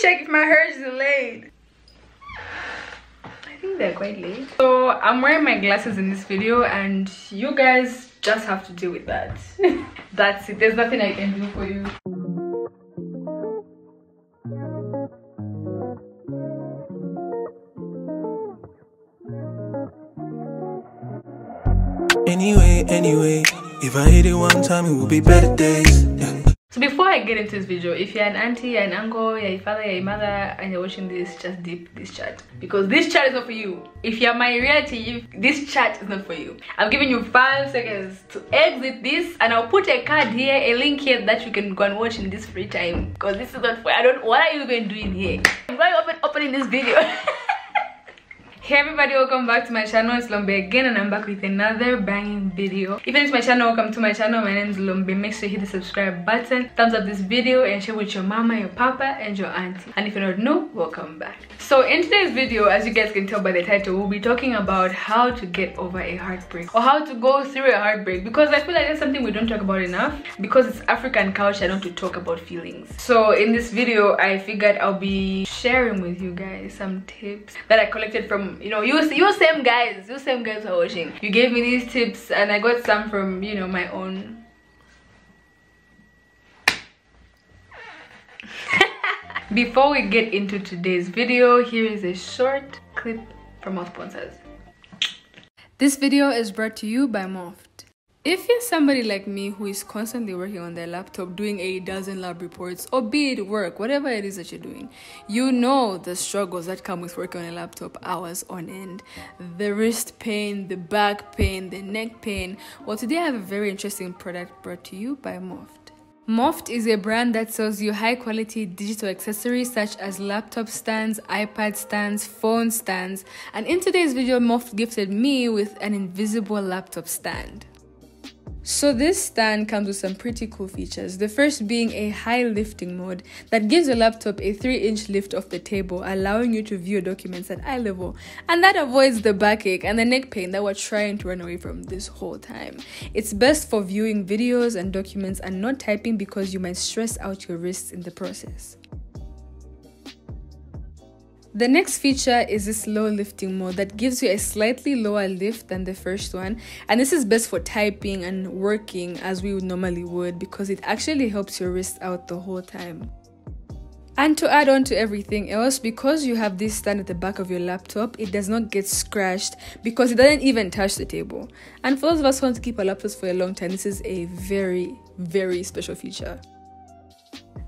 check if my hair is delayed. I think they're quite late. So I'm wearing my glasses in this video and you guys just have to deal with that. That's it. There's nothing I can do for you. Anyway, anyway, if I hit it one time, it will be better days. Yeah. So before I get into this video, if you're an auntie, an uncle, you're a father, you're a mother, and you're watching this, just dip this chat. Because this chat is not for you. If you're my relative, this chat is not for you. I'm giving you five seconds to exit this, and I'll put a card here, a link here that you can go and watch in this free time. Because this is not for I don't what are you even doing here? Going open opening this video. hey everybody welcome back to my channel. It's lombe again and i'm back with another banging video. If you're my channel welcome to my channel. My name is lombe. Make sure you hit the subscribe button. Thumbs up this video and share with your mama your papa and your auntie. And if you're not new welcome back. So in today's video as you guys can tell by the title we'll be talking about how to get over a heartbreak or how to go through a heartbreak because i feel like that's something we don't talk about enough because it's african culture not to talk about feelings. So in this video i figured i'll be sharing with you guys some tips that i collected from you know you you same guys you same guys are watching. You gave me these tips and i got some from you know my own. Before we get into today's video here is a short clip from our sponsors. This video is brought to you by moft if you're somebody like me who is constantly working on their laptop, doing a dozen lab reports, or be it work, whatever it is that you're doing, you know the struggles that come with working on a laptop hours on end. The wrist pain, the back pain, the neck pain. Well, today I have a very interesting product brought to you by Moft. Moft is a brand that sells you high quality digital accessories such as laptop stands, iPad stands, phone stands, and in today's video, Moft gifted me with an invisible laptop stand. So this stand comes with some pretty cool features. The first being a high lifting mode that gives your laptop a 3 inch lift off the table, allowing you to view your documents at eye level. And that avoids the backache and the neck pain that we're trying to run away from this whole time. It's best for viewing videos and documents and not typing because you might stress out your wrists in the process. The next feature is this low lifting mode that gives you a slightly lower lift than the first one and this is best for typing and working as we would normally would because it actually helps your wrist out the whole time. And to add on to everything else, because you have this stand at the back of your laptop, it does not get scratched because it doesn't even touch the table. And for those of us who want to keep our laptops for a long time, this is a very, very special feature.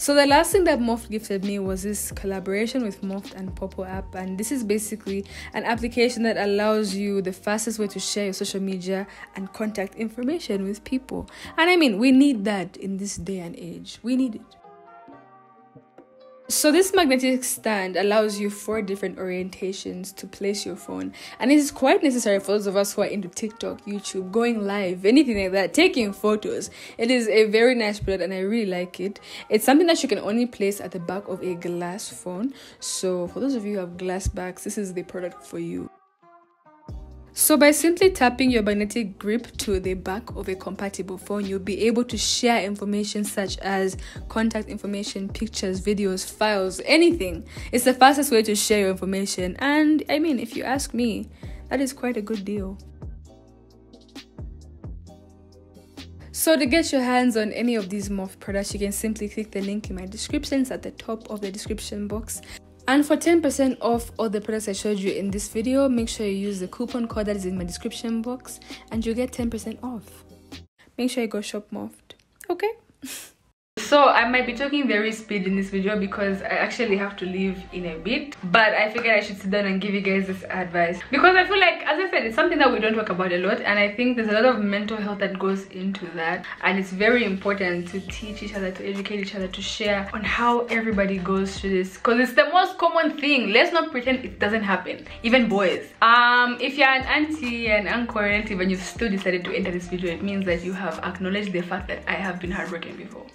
So the last thing that Moft gifted me was this collaboration with Moft and Popl app and this is basically an application that allows you the fastest way to share your social media and contact information with people. And I mean, we need that in this day and age. We need it. So this magnetic stand allows you four different orientations to place your phone and it is quite necessary for those of us who are into TikTok, YouTube, going live, anything like that, taking photos. It is a very nice product and I really like it. It's something that you can only place at the back of a glass phone. So for those of you who have glass backs, this is the product for you. So by simply tapping your magnetic grip to the back of a compatible phone, you'll be able to share information such as contact information, pictures, videos, files, anything. It's the fastest way to share your information. And I mean, if you ask me, that is quite a good deal. So to get your hands on any of these Moft products, you can simply click the link in my descriptions at the top of the description box. And for 10% off all the products I showed you in this video, make sure you use the coupon code that is in my description box and you get 10% off. Make sure you go shop Moft. Okay? so i might be talking very speed in this video because i actually have to leave in a bit but i figured i should sit down and give you guys this advice. Because i feel like as i said it's something that we don't talk about a lot and i think there's a lot of mental health that goes into that and it's very important to teach each other to educate each other to share on how everybody goes through this because it's the most common thing. Let's not pretend it doesn't happen. Even boys. Um if you're an auntie and uncle relative and you've still decided to enter this video it means that you have acknowledged the fact that i have been heartbroken before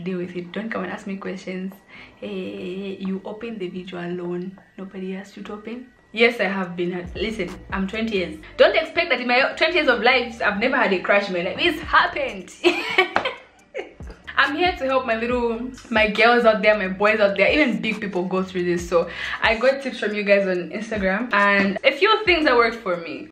deal with it. Don't come and ask me questions. Hey you open the video alone nobody asked you to open? Yes i have been. Listen i'm 20 years. Don't expect that in my 20 years of life i've never had a crush man like it's happened. I'm here to help my little, my girls out there, my boys out there, even big people go through this. So I got tips from you guys on Instagram. And a few things that worked for me.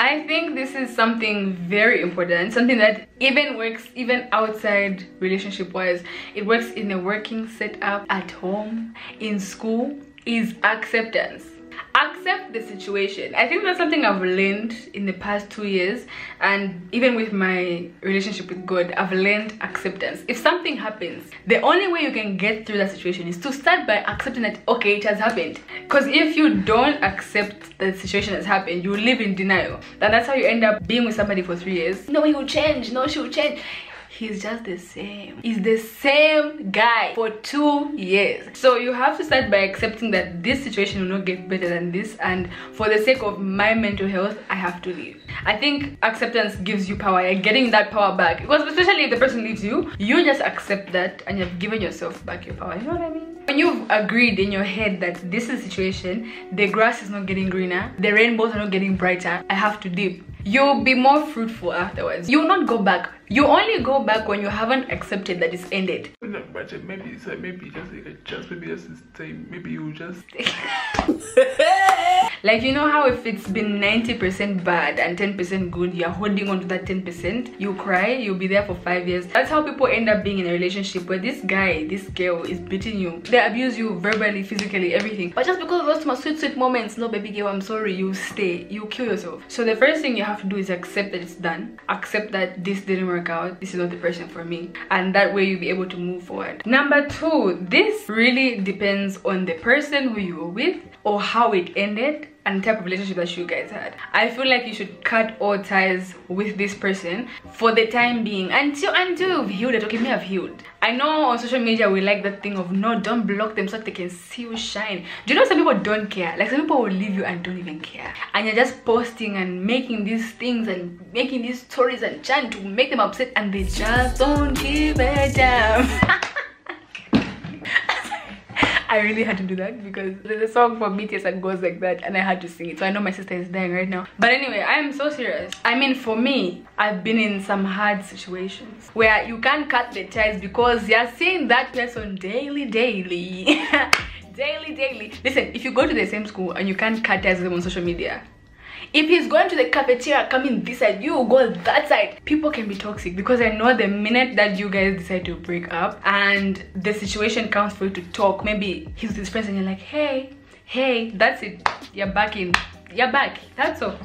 I think this is something very important, something that even works even outside relationship wise. It works in a working setup, at home, in school, is acceptance accept the situation. I think that's something i've learned in the past two years and even with my relationship with god i've learned acceptance. If something happens the only way you can get through that situation is to start by accepting that okay it has happened. Because if you don't accept that the situation has happened you live in denial. Then that's how you end up being with somebody for three years. No he will change. No she will change he's just the same. He's the same guy for two years. So you have to start by accepting that this situation will not get better than this and for the sake of my mental health i have to leave. I think acceptance gives you power. You're getting that power back. Because especially if the person leaves you you just accept that and you've given yourself back your power. You know what i mean? When you've agreed in your head that this is the situation the grass is not getting greener the rainbows are not getting brighter i have to leave you'll be more fruitful afterwards. You'll not go back you only go back when you haven't accepted that it's ended. Budget uh, maybe it's like maybe just like a chance maybe just stay maybe you just like you know how if it's been 90 percent bad and 10 percent good you're holding on to that 10 percent you cry you'll be there for five years. That's how people end up being in a relationship where this guy this girl is beating you. They abuse you verbally physically everything. But just because of those my sweet sweet moments no baby girl i'm sorry you stay you kill yourself. So the first thing you have to do is accept that it's done. Accept that this didn't work out this is not the person for me and that way you'll be able to move forward. Number two this really depends on the person who you were with or how it ended and type of relationship that you guys had. I feel like you should cut all ties with this person for the time being. Until until you've healed it okay me have healed. I know on social media we like that thing of no don't block them so they can see you shine. Do you know some people don't care? Like some people will leave you and don't even care. And you're just posting and making these things and making these stories and trying to make them upset and they just don't give a damn I really had to do that because there's a song for BTS that goes like that and I had to sing it. So I know my sister is dying right now. But anyway, I am so serious. I mean, for me, I've been in some hard situations where you can't cut the ties because you're seeing that person daily, daily. daily, daily. Listen, if you go to the same school and you can't cut ties with them on social media, if he's going to the cafeteria coming this side you go that side. People can be toxic because i know the minute that you guys decide to break up and the situation comes for you to talk maybe he's with his friends and you're like hey hey that's it. You're back in. You're back. That's all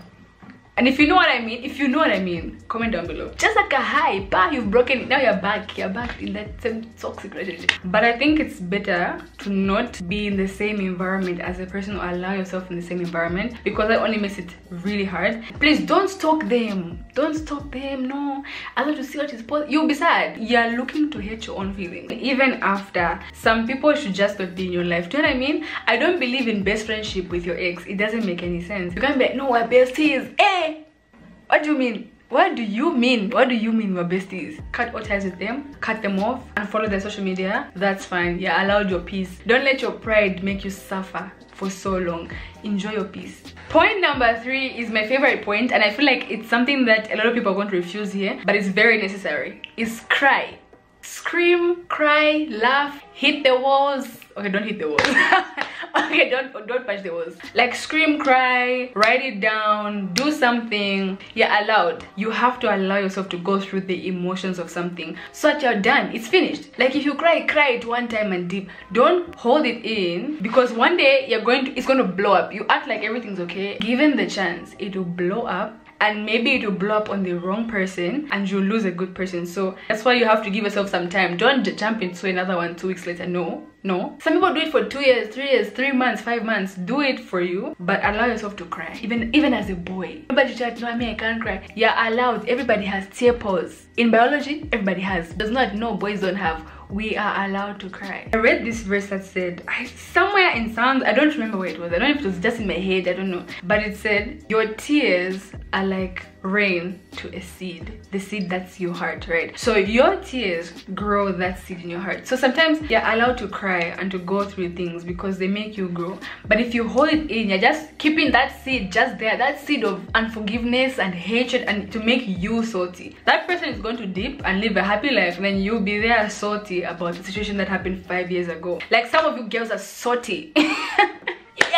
and if you know what I mean, if you know what I mean, comment down below. Just like a hi, bah, you've broken it. Now you're back. You're back in that same toxic relationship. But I think it's better to not be in the same environment as a person or allow yourself in the same environment because that only makes it really hard. Please don't stalk them. Don't stalk them. No. I want to see what is possible. You'll be sad. You're looking to hate your own feelings. Even after, some people should just not be in your life. Do you know what I mean? I don't believe in best friendship with your ex. It doesn't make any sense. You can't be like, no, we're besties. Hey! What do you mean? What do you mean? What do you mean we're besties? Cut all ties with them, cut them off, and follow their social media. That's fine. Yeah, allowed your peace. Don't let your pride make you suffer for so long. Enjoy your peace. Point number three is my favorite point, and I feel like it's something that a lot of people to refuse here, but it's very necessary. Is cry. Scream, cry, laugh, hit the walls. Okay, don't hit the walls. okay don't don't punch the walls. Like scream cry write it down do something. You're allowed. You have to allow yourself to go through the emotions of something. So that you're done. It's finished. Like if you cry cry it one time and deep. Don't hold it in because one day you're going to it's going to blow up. You act like everything's okay. Given the chance it will blow up and maybe it will blow up on the wrong person and you'll lose a good person. So that's why you have to give yourself some time. Don't jump into another one two weeks later. No no. Some people do it for two years three years three months five months. Do it for you but allow yourself to cry. Even even as a boy. Everybody try to know I mean I can't cry. Yeah allowed. Everybody has tear pause in biology everybody has. Does not no boys don't have we are allowed to cry. I read this verse that said I, somewhere in psalms i don't remember where it was. I don't know if it was just in my head i don't know. But it said your tears are like rain to a seed the seed that's your heart right? So your tears grow that seed in your heart. So sometimes you're allowed to cry and to go through things because they make you grow. But if you hold it in you're just keeping that seed just there that seed of unforgiveness and hatred and to make you salty. That person is going to dip and live a happy life and then you'll be there salty about the situation that happened five years ago. Like some of you girls are salty.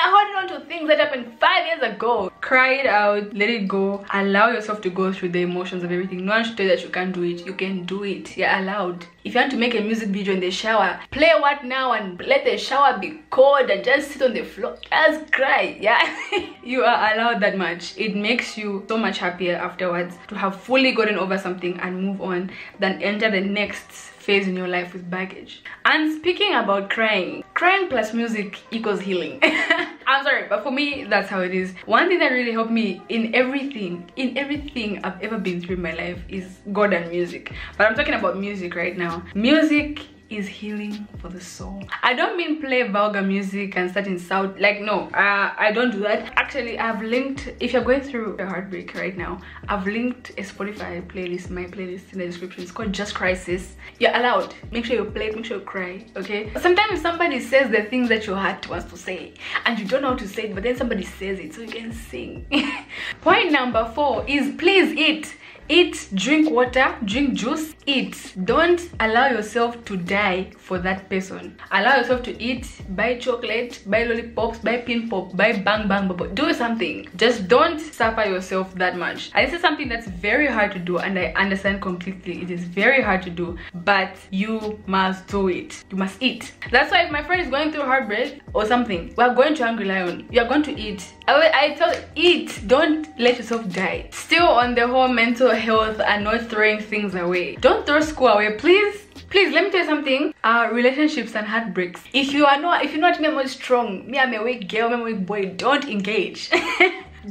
Holding on to things that happened five years ago. Cry it out, let it go. Allow yourself to go through the emotions of everything. No one should tell you that you can't do it. You can do it. You're allowed. If you want to make a music video in the shower, play what now and let the shower be cold and just sit on the floor. Just cry. Yeah. you are allowed that much. It makes you so much happier afterwards to have fully gotten over something and move on than enter the next phase in your life with baggage. And speaking about crying, crying plus music equals healing. I'm sorry, but for me, that's how it is. One thing that really helped me in everything, in everything I've ever been through in my life is God and music. But I'm talking about music right now. Music is healing for the soul. I don't mean play vulgar music and start in south like no uh, i don't do that. Actually i've linked if you're going through a heartbreak right now i've linked a spotify playlist my playlist in the description. It's called justcrysis. You're allowed. Make sure you play it make sure you cry okay? Sometimes somebody says the things that your heart wants to say and you don't know how to say it but then somebody says it so you can sing. Point number four is please eat eat drink water drink juice eat. Don't allow yourself to die for that person. Allow yourself to eat buy chocolate buy lollipops buy pin pop buy bang bang bubble do something. Just don't suffer yourself that much. And this is something that's very hard to do and i understand completely. It is very hard to do but you must do it. You must eat. That's why if my friend is going through heartbreak or something we're going to hungry lion. You're going to eat. I, I tell eat. Don't let yourself die. Still on the whole mental health and not throwing things away. Don't throw school away. Please please let me tell you something. Uh relationships and heartbreaks. If you are not if you're not me strong me i'm a weak girl me i'm a weak boy don't engage.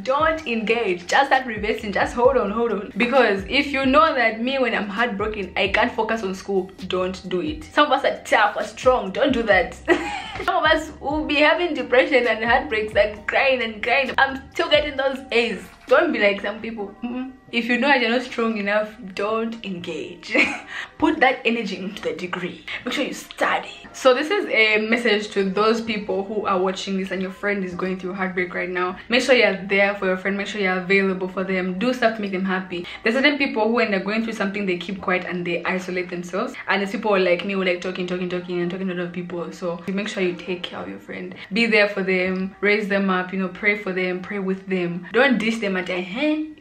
Don't engage. Just start reversing. Just hold on hold on. Because if you know that me when i'm heartbroken i can't focus on school don't do it. Some of us are tough or strong. Don't do that. Some of us will be having depression and heartbreaks and crying and crying. I'm still getting those a's. Don't be like some people. Mm-hmm. If you know that you're not strong enough don't engage. Put that energy into the degree. Make sure you study. So this is a message to those people who are watching this and your friend is going through heartbreak right now. Make sure you're there for your friend. Make sure you're available for them. Do stuff to make them happy. There's certain people who when they're going through something they keep quiet and they isolate themselves. And there's people like me who like talking talking talking and talking to other people. So make sure you take care of your friend. Be there for them. Raise them up. You know pray for them. Pray with them. Don't dish them at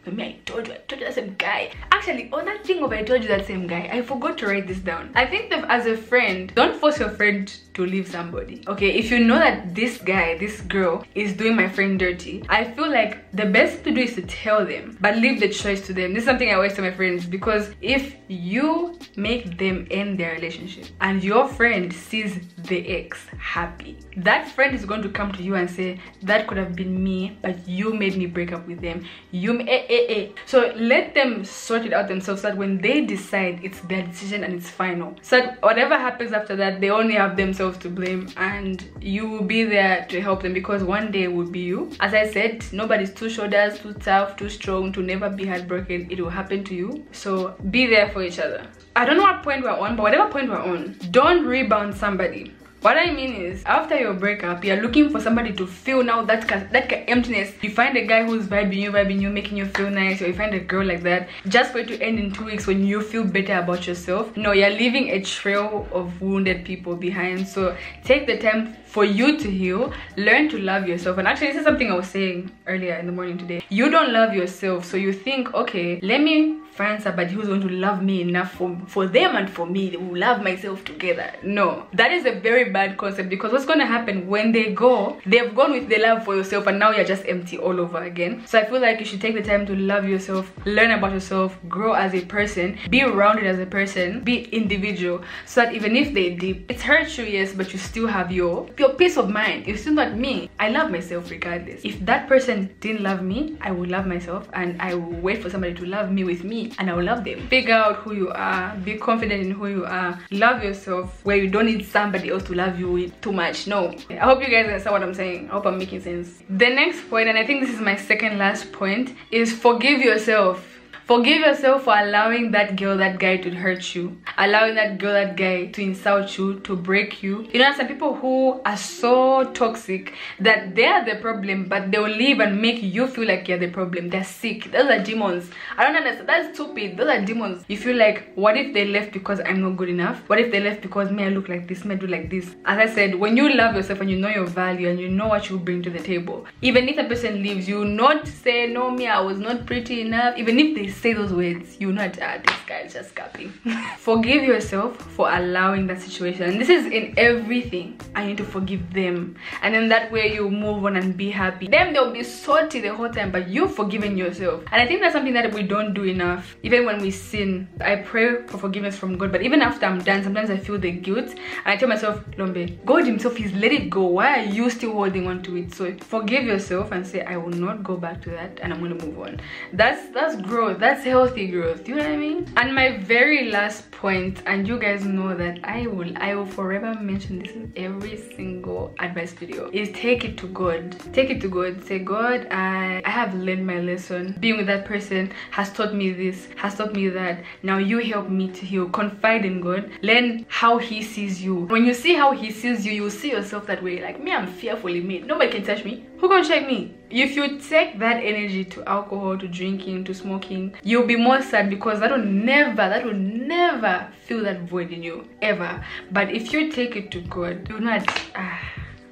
hey maybe I told you, I told you that same guy. Actually, on that thing of I told you that same guy, I forgot to write this down. I think that as a friend, don't force your friend to leave somebody. Okay, if you know that this guy, this girl is doing my friend dirty, I feel like the best to do is to tell them, but leave the choice to them. This is something I always tell my friends because if you make them end their relationship and your friend sees the ex happy, that friend is going to come to you and say, that could have been me, but you made me break up with them. You, eh, eh. So let them sort it out themselves that when they decide, it's their decision and it's final. So that whatever happens after that, they only have themselves to blame and you will be there to help them because one day will be you. As I said, nobody's too shoulders, too tough, too strong to never be heartbroken. It will happen to you. So be there for each other. I don't know what point we're on, but whatever point we're on, don't rebound somebody what i mean is after your breakup you're looking for somebody to fill now that that emptiness. You find a guy who's vibing you vibing you making you feel nice or you find a girl like that just for it to end in two weeks when you feel better about yourself. No you're leaving a trail of wounded people behind. So take the time for you to heal learn to love yourself. And actually this is something i was saying earlier in the morning today. You don't love yourself so you think okay let me find somebody who's going to love me enough for for them and for me who love myself together. No. That is a very bad concept because what's going to happen when they go they've gone with the love for yourself and now you're just empty all over again. So i feel like you should take the time to love yourself learn about yourself grow as a person be rounded as a person be individual so that even if they dip it hurts you yes but you still have your your peace of mind. It's still not me. I love myself regardless. If that person didn't love me i would love myself and i will wait for somebody to love me with me and I will love them. Figure out who you are, be confident in who you are, love yourself where you don't need somebody else to love you too much. No. I hope you guys understand what I'm saying. I hope I'm making sense. The next point, and I think this is my second last point, is forgive yourself Forgive yourself for allowing that girl, that guy to hurt you. Allowing that girl, that guy to insult you, to break you. You know, some people who are so toxic that they are the problem, but they'll leave and make you feel like you're the problem. They're sick. Those are demons. I don't understand. That's stupid. Those are demons. You feel like, what if they left because I'm not good enough? What if they left because me, I look like this, me, I do like this? As I said, when you love yourself and you know your value and you know what you bring to the table, even if a person leaves, you not say, no, me, I was not pretty enough. Even if they say those words you know that ah, this guy is just capping. Forgive yourself for allowing that situation. This is in everything. I need to forgive them. And then that way you move on and be happy. Them they'll be salty the whole time but you've forgiven yourself. And i think that's something that we don't do enough. Even when we sin i pray for forgiveness from god. But even after i'm done sometimes i feel the guilt. And i tell myself lombe god himself is let it go. Why are you still holding on to it? So forgive yourself and say i will not go back to that and i'm going to move on. That's that's growth that's healthy growth you know what i mean? And my very last point and you guys know that i will i will forever mention this in every single advice video is take it to god. Take it to god. Say god i i have learned my lesson. Being with that person has taught me this has taught me that. Now you help me to heal. Confide in god. Learn how he sees you. When you see how he sees you you see yourself that way. Like me i'm fearfully made nobody can touch me. Who gonna check me if you take that energy to alcohol to drinking to smoking you'll be more sad because that will never that will never fill that void in you ever. But if you take it to god do not ah,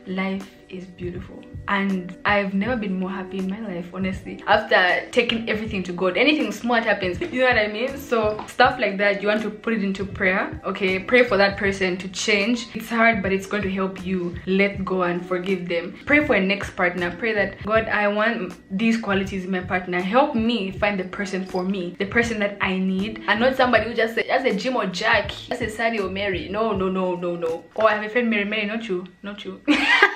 life is beautiful. And i've never been more happy in my life honestly. After taking everything to god anything smart happens you know what i mean? So stuff like that you want to put it into prayer okay? Pray for that person to change. It's hard but it's going to help you let go and forgive them. Pray for a next partner. Pray that god i want these qualities in my partner. Help me find the person for me the person that i need. And not somebody who just that's a jim or jack. That's a sally or mary. No no no no no. Oh i have a friend mary mary. Not you. Not you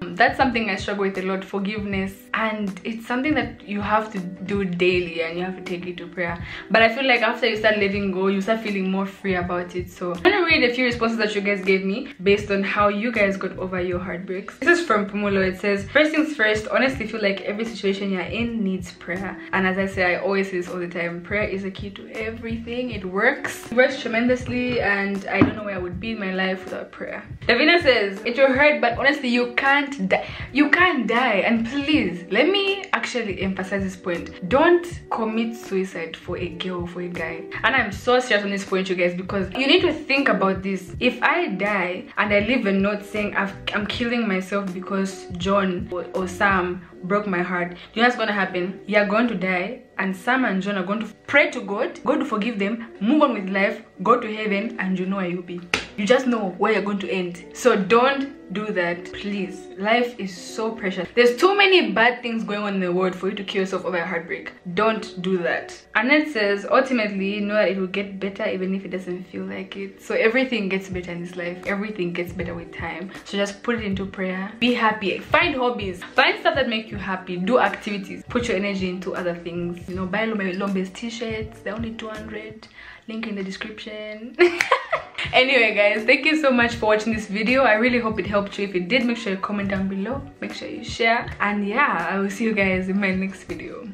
that's something i struggle with a lot forgiveness. And it's something that you have to do daily and you have to take it to prayer. But i feel like after you start letting go you start feeling more free about it. So i'm gonna read a few responses that you guys gave me based on how you guys got over your heartbreaks. This is from Pumulo. it says first things first honestly feel like every situation you're in needs prayer. And as i say i always say this all the time prayer is a key to everything. It works it works tremendously and i don't know where i would be in my life without prayer. Davina says it will hurt but honestly you can't die you can't die. And please let me actually emphasize this point. Don't commit suicide for a girl for a guy. And i'm so serious on this point you guys because you need to think about this. If i die and i leave a note saying i am killing myself because john or, or sam broke my heart you know what's gonna happen? You're going to die and Sam and John are going to pray to God, God to forgive them, move on with life, go to heaven, and you know where you'll be. You just know where you're going to end. So don't do that, please. Life is so precious. There's too many bad things going on in the world for you to kill yourself over a heartbreak. Don't do that. Annette says, ultimately, know that it will get better even if it doesn't feel like it. So everything gets better in this life. Everything gets better with time. So just put it into prayer. Be happy. Find hobbies. Find stuff that make you happy. Do activities. Put your energy into other things you know buy Lombe's t-shirts they're only 200 link in the description anyway guys thank you so much for watching this video i really hope it helped you if it did make sure you comment down below make sure you share and yeah i will see you guys in my next video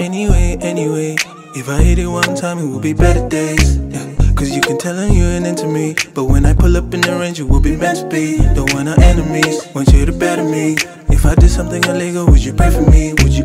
Anyway, anyway, if I hit it one time, it will be better days. Cause you can tell them you ain't into me. But when I pull up in the range, you will be meant to be. Don't want our enemies, want you to better me. If I did something illegal, would you pray for me? Would you?